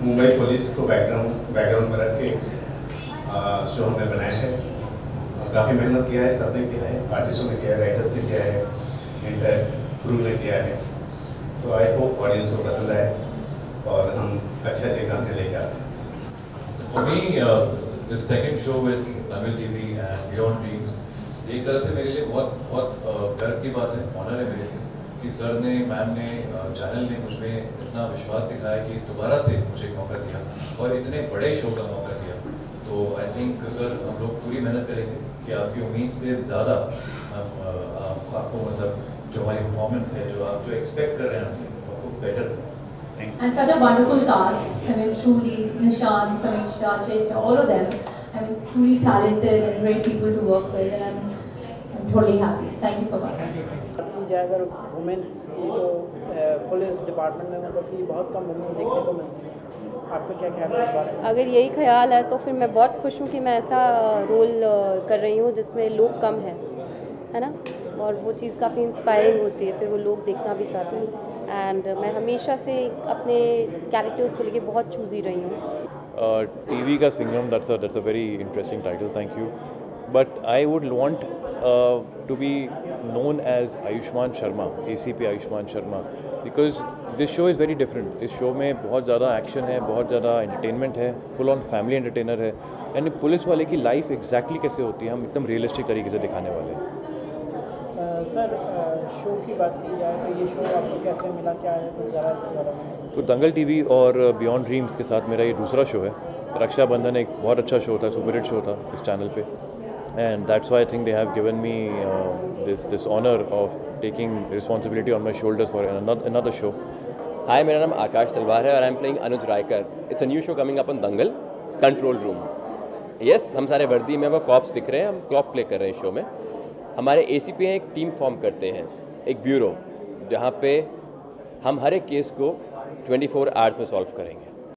Police को background background में रख के शो हमने बनाया है। काफ़ी मेहनत किया है सबने किया है आर्टिस्टों ने किया है राइटर्स ने किया है एंटायर क्रू ने किया है। सो आई होप ऑडियंस को पसंद आए और हम अच्छे अच्छे गाने लेके आते हैं। For me, uh, the second show with Tamil एक तरह से मेरे लिए बहुत बहुत uh, गर्व की बात है ऑनर है मेरे लिए। कि सर ने मैम ने चैनल ने मुझमें इतना विश्वास दिखाया कि दोबारा से मुझे एक मौका दिया और इतने बड़े शो का मौका दिया तो आई थिंक सर हम लोग पूरी मेहनत करेंगे कि आपकी उम्मीद से ज़्यादा आपको मतलब जो हमारी परफॉर्मेंस है जो आप जो एक्सपेक्ट कर रहे हैं हमसे आपको better And such a wonderful cast. I mean, truly, Nishan, Samiksha, Cheshta, all of them. I mean, truly talented and great people to work with, and I'm totally happy. Thank you so much. की जाए अगर women's की तो police department में मतलब कि बहुत कम women देखने को मिलती है आपका क्या ख्याल है इस बारे में अगर यही ख्याल है तो फिर मैं बहुत खुश हूँ कि मैं ऐसा रोल कर रही हूँ जिसमें लोग कम हैं है ना और वो चीज़ काफ़ी इंस्पायरिंग होती है फिर वो लोग देखना भी चाहते हैं एंड मैं हमेशा से अपने कैरेक्टर्स को लेके बहुत चूज़ी रही हूँ uh, TV ka Singham, that's a that's a very interesting title. But I would want uh, to be known as Ayushman Sharma, ACP Ayushman Sharma, because this show is very different. इस show में बहुत ज़्यादा action है बहुत ज़्यादा entertainment है full on family entertainer है. यानी पुलिस वाले की लाइफ एग्जैक्टली कैसे होती है हम एकदम रियलिस्टिक तरीके से दिखाने वाले हैं। सर शो की बात की जाए तो ये शो आपको कैसे मिला क्या है कुछ ज़रा इसके बारे में। तो दंगल टीवी और बियॉन्ड ड्रीम्स के साथ मेरा ये दूसरा शो है। रक्षाबंधन एक बहुत अच्छा शो था सुपर हिट शो था इस चैनल पे। And that's why I think they have given me this this honour of taking responsibility on my shoulders for another show hi मेरा नाम आकाश तलवार है और I am playing Anuj Raikar it's a new show coming up on Dangal control room yes हम सारे वर्दी में वो cops दिख रहे हैं, हम कॉप प्ले कर रहे हैं शो में. हमारे ए सी पी एक टीम फॉर्म करते हैं, एक ब्यूरो जहाँ पे हम हर एक केस को 24 आवर्स में सॉल्व करेंगे.